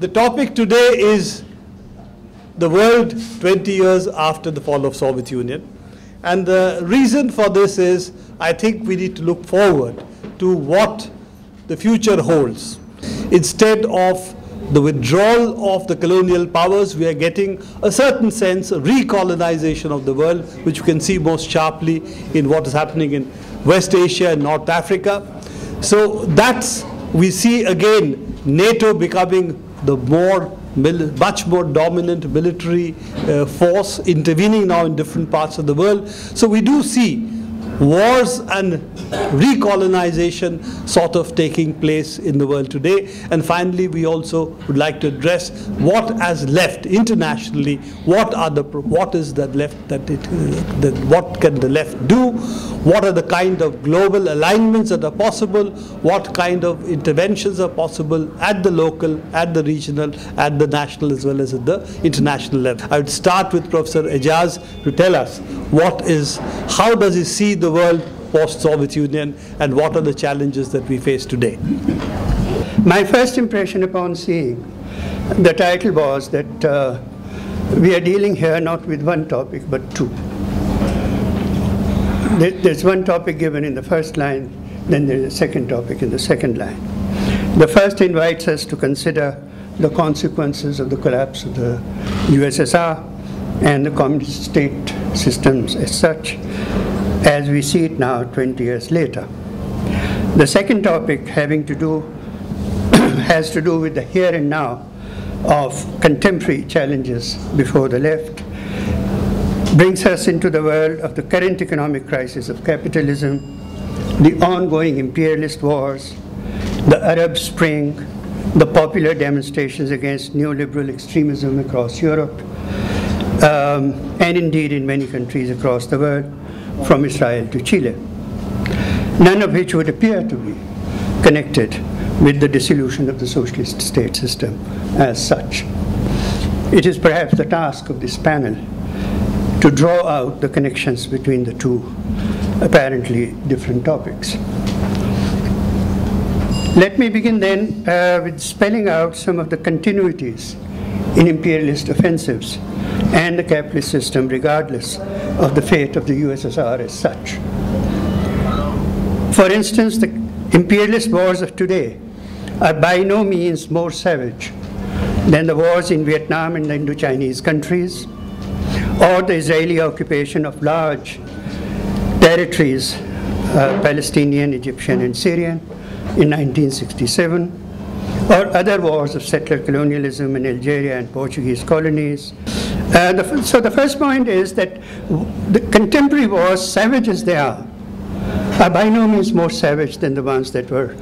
The topic today is the world 20 years after the fall of Soviet Union. And the reason for this is I think we need to look forward to what the future holds. Instead of the withdrawal of the colonial powers, we are getting a certain sense of recolonization of the world, which you can see most sharply in what is happening in West Asia and North Africa. So that's, we see again NATO becoming the more much more dominant military uh, force intervening now in different parts of the world. So we do see wars and recolonization sort of taking place in the world today. And finally, we also would like to address what has left internationally. What are the what is that left that it that what can the left do? What are the kind of global alignments that are possible? What kind of interventions are possible at the local, at the regional, at the national, as well as at the international level? I would start with Professor Aijaz to tell us what is how does he see the world post-Soviet Union and what are the challenges that we face today? My first impression upon seeing the title was that uh, we are dealing here not with one topic but two. There's one topic given in the first line, then there's a second topic in the second line. The first invites us to consider the consequences of the collapse of the USSR and the communist state systems as such, as we see it now 20 years later. The second topic having to do has to do with the here and now of contemporary challenges before the left, brings us into the world of the current economic crisis of capitalism, the ongoing imperialist wars, the Arab Spring, the popular demonstrations against neoliberal extremism across Europe, um, and indeed in many countries across the world, from Israel to Chile, none of which would appear to be connected with the dissolution of the socialist state system as such. It is perhaps the task of this panel to draw out the connections between the two apparently different topics. Let me begin then uh, with spelling out some of the continuities in imperialist offensives and the capitalist system regardless of the fate of the USSR as such. For instance, the imperialist wars of today are by no means more savage than the wars in Vietnam and the Indo-Chinese countries, or the Israeli occupation of large territories, uh, Palestinian, Egyptian, and Syrian, in 1967, or other wars of settler colonialism in Algeria and Portuguese colonies, uh, the, so the first point is that the contemporary wars, savage as they are, are by no means more savage than the ones that were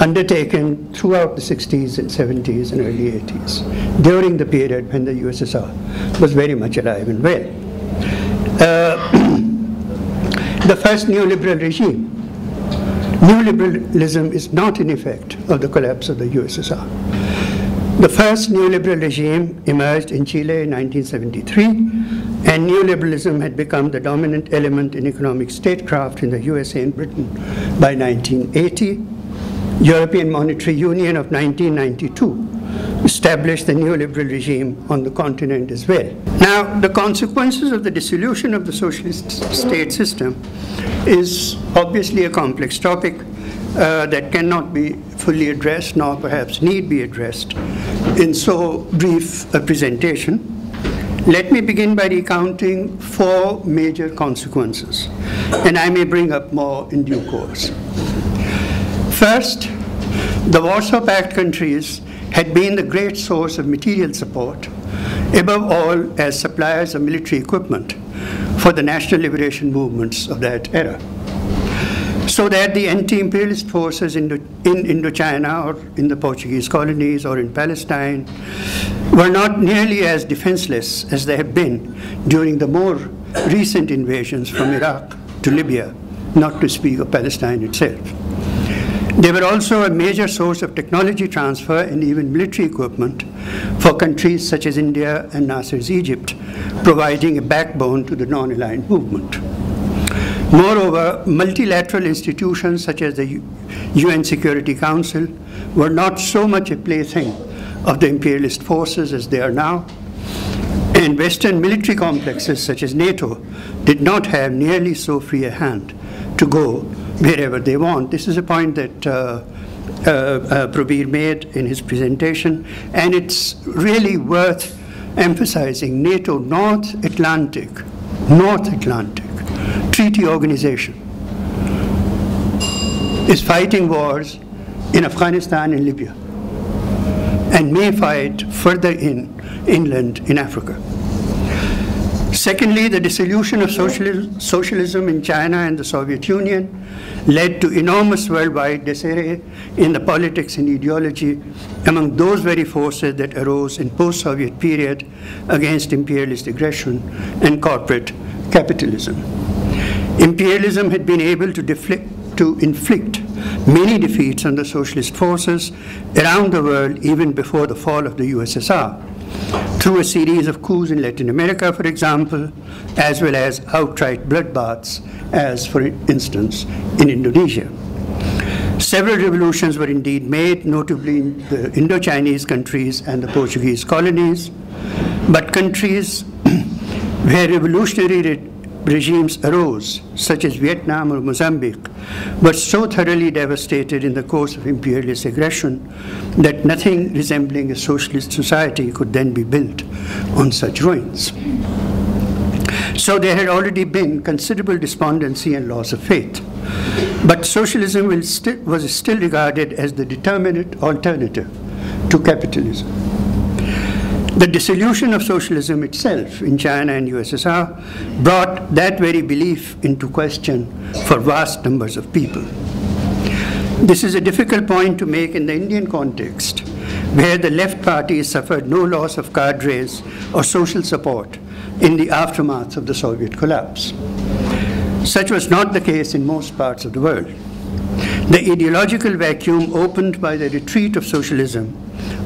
undertaken throughout the 60s and 70s and early 80s, during the period when the USSR was very much alive and well. Uh, the first neoliberal regime, neoliberalism is not an effect of the collapse of the USSR. The first neoliberal regime emerged in Chile in 1973, and neoliberalism had become the dominant element in economic statecraft in the USA and Britain by 1980. European Monetary Union of 1992 established the neoliberal regime on the continent as well. Now, the consequences of the dissolution of the socialist state system is obviously a complex topic uh, that cannot be fully addressed, nor perhaps need be addressed in so brief a presentation. Let me begin by recounting four major consequences, and I may bring up more in due course. First, the Warsaw Pact countries had been the great source of material support, above all as suppliers of military equipment for the national liberation movements of that era so that the anti-imperialist forces in, in Indochina or in the Portuguese colonies or in Palestine were not nearly as defenseless as they have been during the more recent invasions from Iraq to Libya, not to speak of Palestine itself. They were also a major source of technology transfer and even military equipment for countries such as India and Nasser's Egypt, providing a backbone to the non-aligned movement. Moreover, multilateral institutions such as the UN Security Council were not so much a plaything of the imperialist forces as they are now. And Western military complexes such as NATO did not have nearly so free a hand to go wherever they want. This is a point that uh, uh, uh, Prabir made in his presentation, and it's really worth emphasizing NATO North Atlantic, North Atlantic Treaty Organization is fighting wars in Afghanistan and Libya and may fight further in inland in Africa. Secondly, the dissolution of socialism in China and the Soviet Union led to enormous worldwide disarray in the politics and ideology among those very forces that arose in post-Soviet period against imperialist aggression and corporate capitalism. Imperialism had been able to, to inflict many defeats on the socialist forces around the world even before the fall of the USSR through a series of coups in Latin America, for example, as well as outright bloodbaths, as for instance in Indonesia. Several revolutions were indeed made, notably in the Indo-Chinese countries and the Portuguese colonies, but countries where revolutionary regimes arose, such as Vietnam or Mozambique, were so thoroughly devastated in the course of imperialist aggression that nothing resembling a socialist society could then be built on such ruins. So there had already been considerable despondency and loss of faith. But socialism was still regarded as the determinate alternative to capitalism. The dissolution of socialism itself in China and USSR brought that very belief into question for vast numbers of people. This is a difficult point to make in the Indian context, where the left parties suffered no loss of cadres or social support in the aftermath of the Soviet collapse. Such was not the case in most parts of the world. The ideological vacuum opened by the retreat of socialism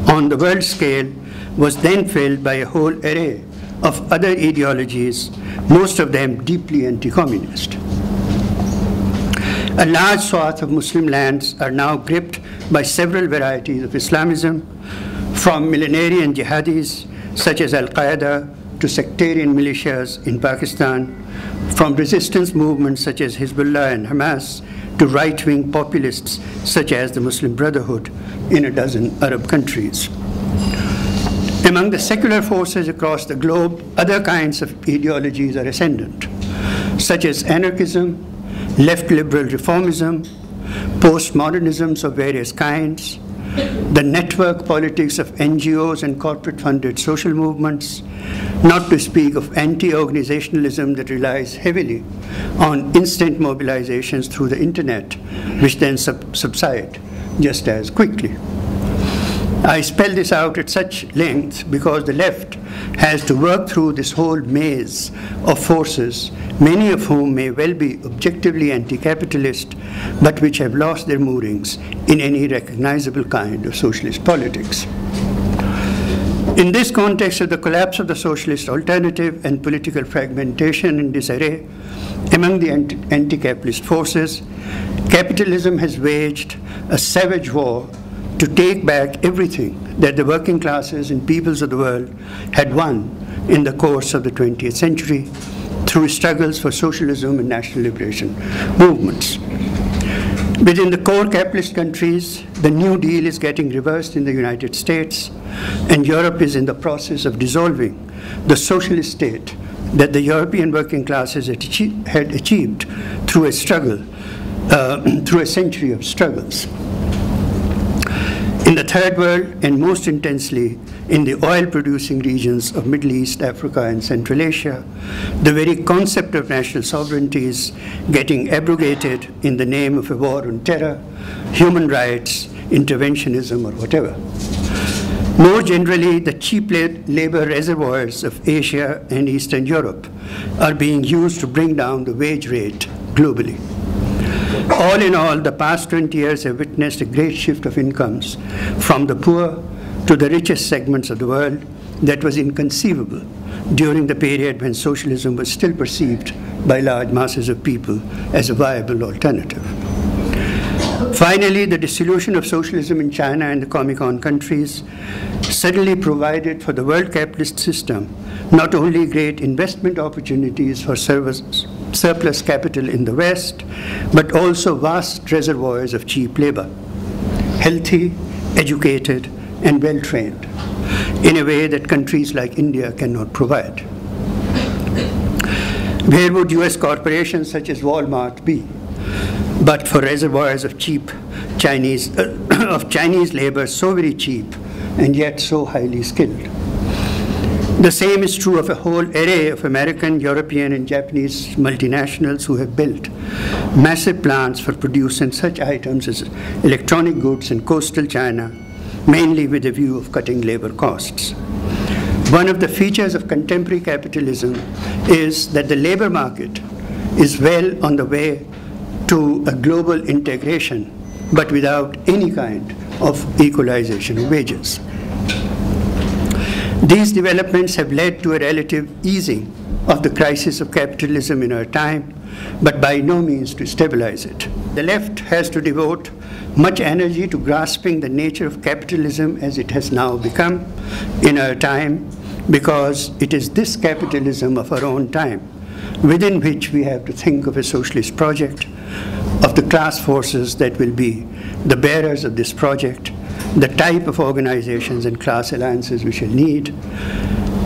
on the world scale was then filled by a whole array of other ideologies, most of them deeply anti-communist. A large swath of Muslim lands are now gripped by several varieties of Islamism, from millenarian jihadis such as Al-Qaeda to sectarian militias in Pakistan, from resistance movements such as Hezbollah and Hamas to right-wing populists such as the Muslim Brotherhood in a dozen Arab countries. Among the secular forces across the globe, other kinds of ideologies are ascendant, such as anarchism, left liberal reformism, postmodernisms of various kinds, the network politics of NGOs and corporate funded social movements, not to speak of anti organizationalism that relies heavily on instant mobilizations through the internet, which then sub subside just as quickly. I spell this out at such length because the left has to work through this whole maze of forces, many of whom may well be objectively anti-capitalist, but which have lost their moorings in any recognizable kind of socialist politics. In this context of the collapse of the socialist alternative and political fragmentation and disarray among the anti-capitalist forces, capitalism has waged a savage war to take back everything that the working classes and peoples of the world had won in the course of the 20th century through struggles for socialism and national liberation movements. Within the core capitalist countries, the New Deal is getting reversed in the United States, and Europe is in the process of dissolving the socialist state that the European working classes had, achieved through a struggle, uh, through a century of struggles. In the third world, and most intensely in the oil-producing regions of Middle East, Africa, and Central Asia, the very concept of national sovereignty is getting abrogated in the name of a war on terror, human rights, interventionism, or whatever. More generally, the cheap labor reservoirs of Asia and Eastern Europe are being used to bring down the wage rate globally. All in all, the past 20 years have witnessed a great shift of incomes from the poor to the richest segments of the world that was inconceivable during the period when socialism was still perceived by large masses of people as a viable alternative. Finally, the dissolution of socialism in China and the Comecon countries suddenly provided for the world capitalist system not only great investment opportunities for service, surplus capital in the West, but also vast reservoirs of cheap labor, healthy, educated, and well trained, in a way that countries like India cannot provide. Where would US corporations such as Walmart be? But for reservoirs of cheap Chinese, uh, of Chinese labor so very cheap and yet so highly skilled. The same is true of a whole array of American, European, and Japanese multinationals who have built massive plants for producing such items as electronic goods in coastal China, mainly with a view of cutting labor costs. One of the features of contemporary capitalism is that the labor market is well on the way to a global integration, but without any kind of equalization of wages. These developments have led to a relative easing of the crisis of capitalism in our time, but by no means to stabilize it. The left has to devote much energy to grasping the nature of capitalism as it has now become in our time, because it is this capitalism of our own time within which we have to think of a socialist project, of the class forces that will be the bearers of this project, the type of organizations and class alliances we shall need,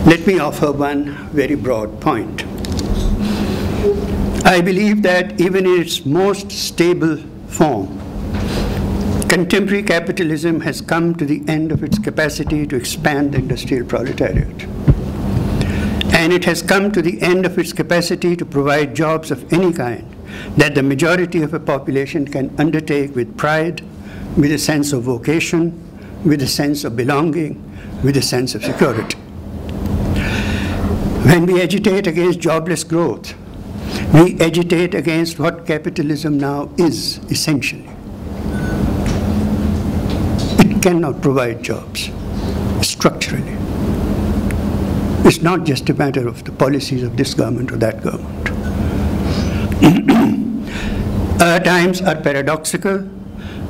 let me offer one very broad point. I believe that even in its most stable form, contemporary capitalism has come to the end of its capacity to expand the industrial proletariat. And it has come to the end of its capacity to provide jobs of any kind that the majority of a population can undertake with pride with a sense of vocation, with a sense of belonging, with a sense of security. When we agitate against jobless growth, we agitate against what capitalism now is essentially. It cannot provide jobs structurally. It's not just a matter of the policies of this government or that government. Our times are paradoxical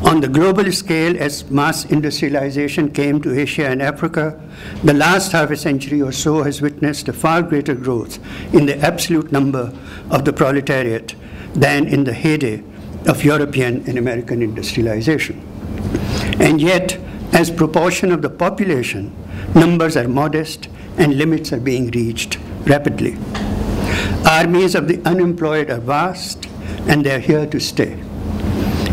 on the global scale, as mass industrialization came to Asia and Africa, the last half a century or so has witnessed a far greater growth in the absolute number of the proletariat than in the heyday of European and American industrialization. And yet, as proportion of the population, numbers are modest and limits are being reached rapidly. Armies of the unemployed are vast and they are here to stay.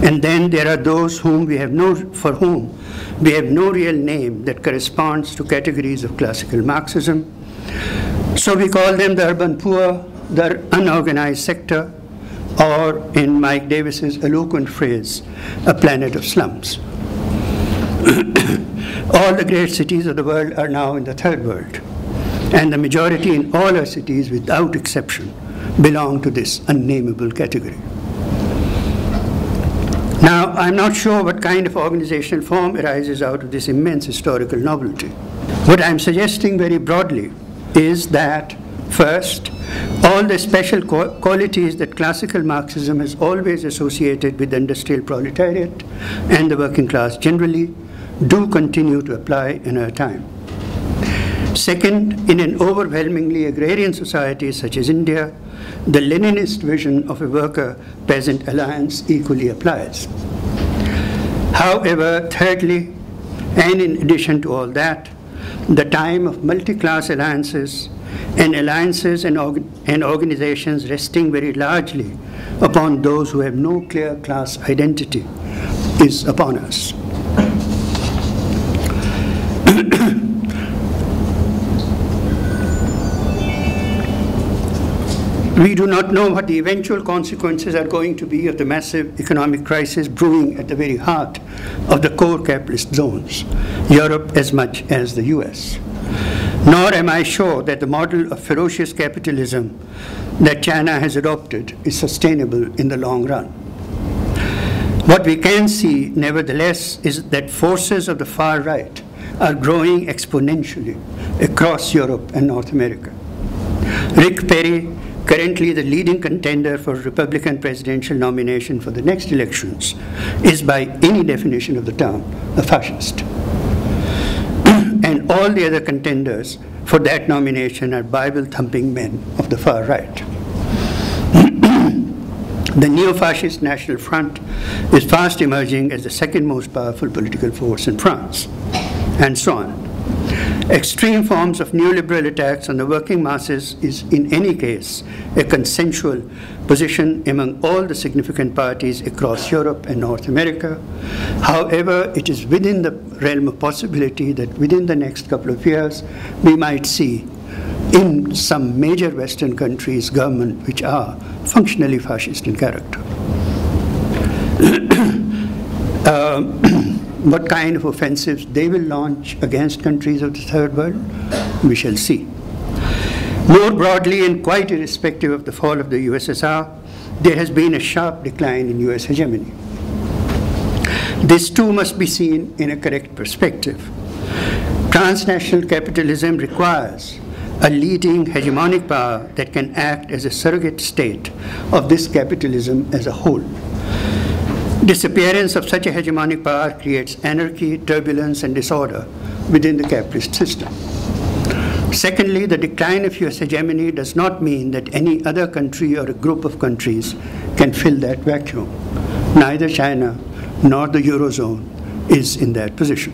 And then there are those whom we have no, for whom we have no real name that corresponds to categories of classical Marxism. So we call them the urban poor, the unorganized sector, or in Mike Davis's eloquent phrase, a planet of slums. all the great cities of the world are now in the third world, and the majority in all our cities, without exception, belong to this unnameable category. I'm not sure what kind of organizational form arises out of this immense historical novelty. What I'm suggesting very broadly is that, first, all the special qualities that classical Marxism has always associated with the industrial proletariat and the working class generally do continue to apply in our time. Second, in an overwhelmingly agrarian society such as India, the Leninist vision of a worker-peasant alliance equally applies. However, thirdly, and in addition to all that, the time of multi-class alliances and alliances and, org and organizations resting very largely upon those who have no clear class identity is upon us. We do not know what the eventual consequences are going to be of the massive economic crisis brewing at the very heart of the core capitalist zones, Europe as much as the US. Nor am I sure that the model of ferocious capitalism that China has adopted is sustainable in the long run. What we can see, nevertheless, is that forces of the far right are growing exponentially across Europe and North America. Rick Perry currently the leading contender for Republican presidential nomination for the next elections, is by any definition of the term a fascist. and all the other contenders for that nomination are Bible thumping men of the far right. the neo fascist National Front is fast emerging as the second most powerful political force in France, and so on. Extreme forms of neoliberal attacks on the working masses is, in any case, a consensual position among all the significant parties across Europe and North America. However, it is within the realm of possibility that within the next couple of years, we might see in some major Western countries government which are functionally fascist in character. uh, what kind of offensives they will launch against countries of the third world, we shall see. More broadly, and quite irrespective of the fall of the USSR, there has been a sharp decline in US hegemony. This too must be seen in a correct perspective. Transnational capitalism requires a leading hegemonic power that can act as a surrogate state of this capitalism as a whole. Disappearance of such a hegemonic power creates anarchy, turbulence, and disorder within the capitalist system. Secondly, the decline of US hegemony does not mean that any other country or a group of countries can fill that vacuum. Neither China nor the Eurozone is in that position.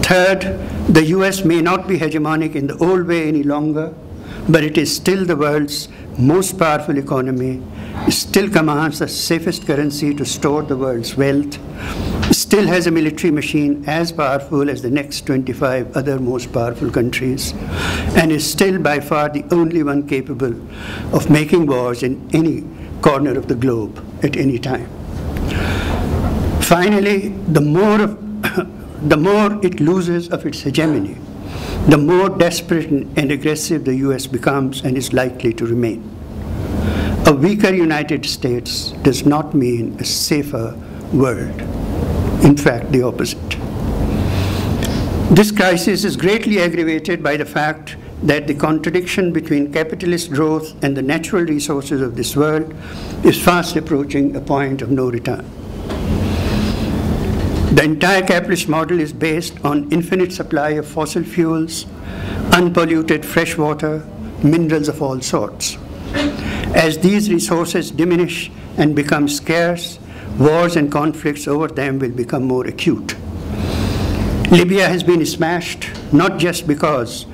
Third, the US may not be hegemonic in the old way any longer, but it is still the world's most powerful economy still commands the safest currency to store the world's wealth, still has a military machine as powerful as the next 25 other most powerful countries, and is still by far the only one capable of making wars in any corner of the globe at any time. Finally, the more, of, the more it loses of its hegemony, the more desperate and aggressive the US becomes and is likely to remain. A weaker United States does not mean a safer world. In fact, the opposite. This crisis is greatly aggravated by the fact that the contradiction between capitalist growth and the natural resources of this world is fast approaching a point of no return. The entire capitalist model is based on infinite supply of fossil fuels, unpolluted fresh water, minerals of all sorts. As these resources diminish and become scarce, wars and conflicts over them will become more acute. Libya has been smashed not just because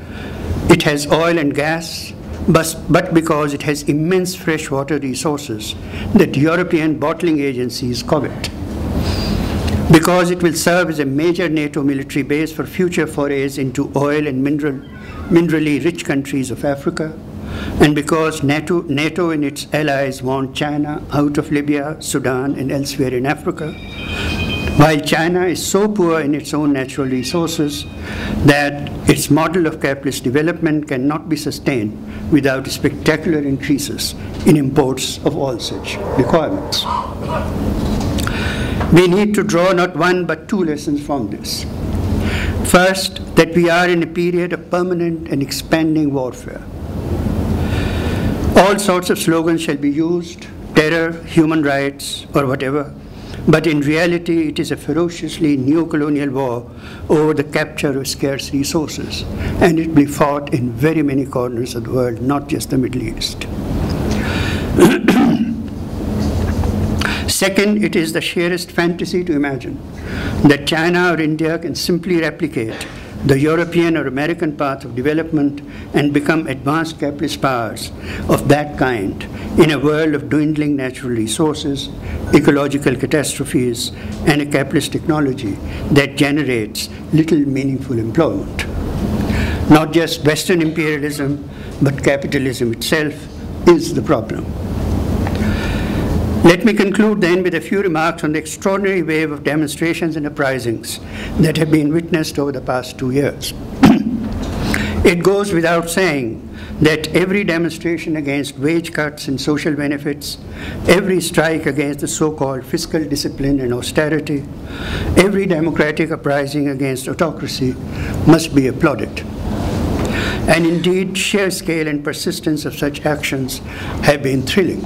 it has oil and gas, but, but because it has immense freshwater resources that European bottling agencies covet. Because it will serve as a major NATO military base for future forays into oil and mineral, minerally rich countries of Africa, and because NATO, NATO and its allies want China out of Libya, Sudan, and elsewhere in Africa, while China is so poor in its own natural resources that its model of capitalist development cannot be sustained without spectacular increases in imports of all such requirements. We need to draw not one but two lessons from this. First, that we are in a period of permanent and expanding warfare all sorts of slogans shall be used terror, human rights, or whatever. But in reality, it is a ferociously neo-colonial war over the capture of scarce resources, and it will be fought in very many corners of the world, not just the Middle East. Second, it is the sheerest fantasy to imagine that China or India can simply replicate the European or American path of development and become advanced capitalist powers of that kind in a world of dwindling natural resources, ecological catastrophes, and a capitalist technology that generates little meaningful employment. Not just Western imperialism, but capitalism itself is the problem. Let me conclude then with a few remarks on the extraordinary wave of demonstrations and uprisings that have been witnessed over the past two years. it goes without saying that every demonstration against wage cuts and social benefits, every strike against the so-called fiscal discipline and austerity, every democratic uprising against autocracy must be applauded. And indeed, sheer scale and persistence of such actions have been thrilling.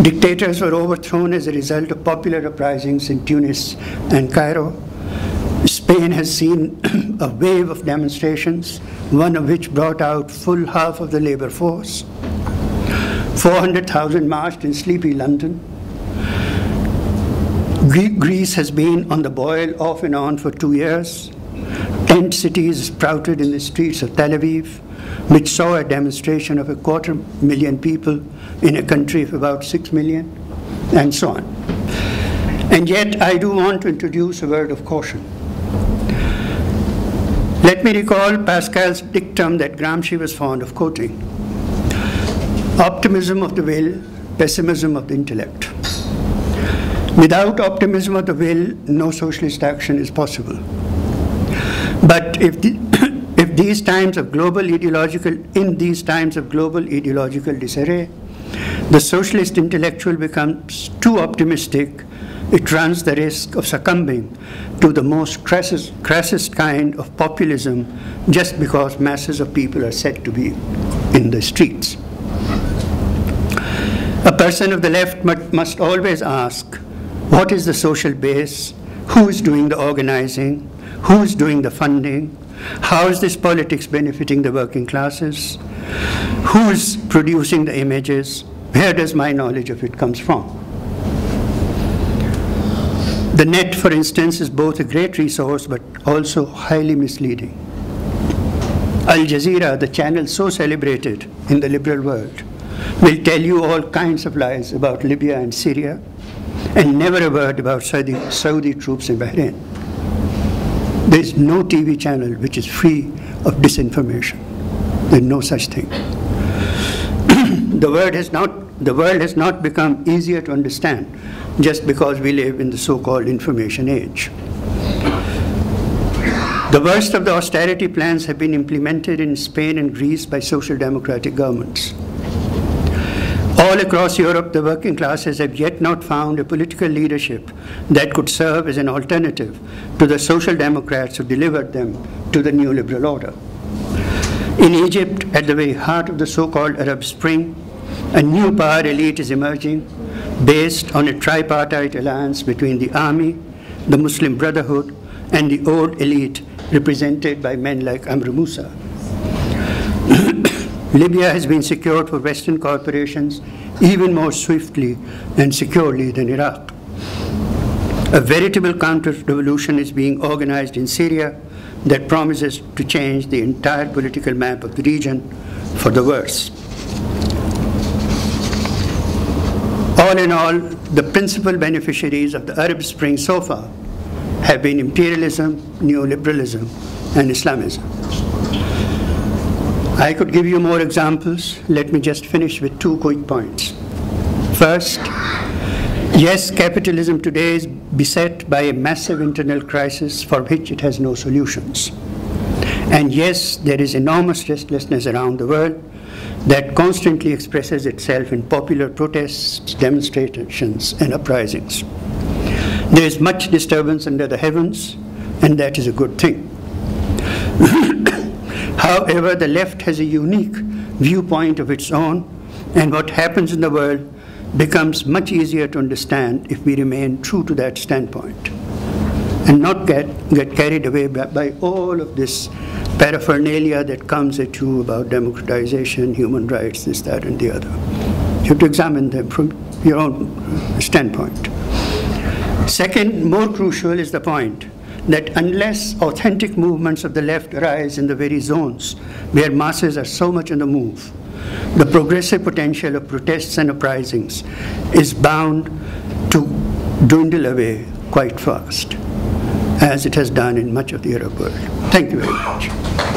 Dictators were overthrown as a result of popular uprisings in Tunis and Cairo. Spain has seen a wave of demonstrations, one of which brought out full half of the labor force. 400,000 marched in sleepy London. Greece has been on the boil off and on for two years. Tent cities sprouted in the streets of Tel Aviv, which saw a demonstration of a quarter million people in a country of about six million, and so on. And yet, I do want to introduce a word of caution. Let me recall Pascal's dictum that Gramsci was fond of quoting optimism of the will, pessimism of the intellect. Without optimism of the will, no socialist action is possible. But if, the, these times of global ideological, in these times of global ideological disarray, the socialist intellectual becomes too optimistic, it runs the risk of succumbing to the most crassest, crassest kind of populism just because masses of people are said to be in the streets. A person of the left must always ask what is the social base? Who is doing the organizing? Who is doing the funding? How is this politics benefiting the working classes? Who is producing the images? Where does my knowledge of it comes from? The net, for instance, is both a great resource but also highly misleading. Al Jazeera, the channel so celebrated in the liberal world, will tell you all kinds of lies about Libya and Syria, and never a word about Saudi, Saudi troops in Bahrain. There is no TV channel which is free of disinformation. There is no such thing. the, world has not, the world has not become easier to understand just because we live in the so-called information age. The worst of the austerity plans have been implemented in Spain and Greece by social democratic governments. All across Europe, the working classes have yet not found a political leadership that could serve as an alternative to the social democrats who delivered them to the neoliberal order. In Egypt, at the very heart of the so-called Arab Spring, a new power elite is emerging based on a tripartite alliance between the army, the Muslim Brotherhood, and the old elite represented by men like Amr Musa. Libya has been secured for Western corporations even more swiftly and securely than Iraq. A veritable counter-revolution is being organized in Syria that promises to change the entire political map of the region for the worse. All in all, the principal beneficiaries of the Arab Spring so far have been imperialism, neoliberalism, and Islamism. I could give you more examples. Let me just finish with two quick points. First, yes, capitalism today is beset by a massive internal crisis for which it has no solutions. And yes, there is enormous restlessness around the world that constantly expresses itself in popular protests, demonstrations, and uprisings. There is much disturbance under the heavens, and that is a good thing. However, the left has a unique viewpoint of its own, and what happens in the world becomes much easier to understand if we remain true to that standpoint and not get, get carried away by, by all of this paraphernalia that comes at you about democratization, human rights, this, that, and the other. You have to examine them from your own standpoint. Second, more crucial is the point that unless authentic movements of the left arise in the very zones where masses are so much on the move, the progressive potential of protests and uprisings is bound to dwindle away quite fast, as it has done in much of the Arab world. Thank you very much.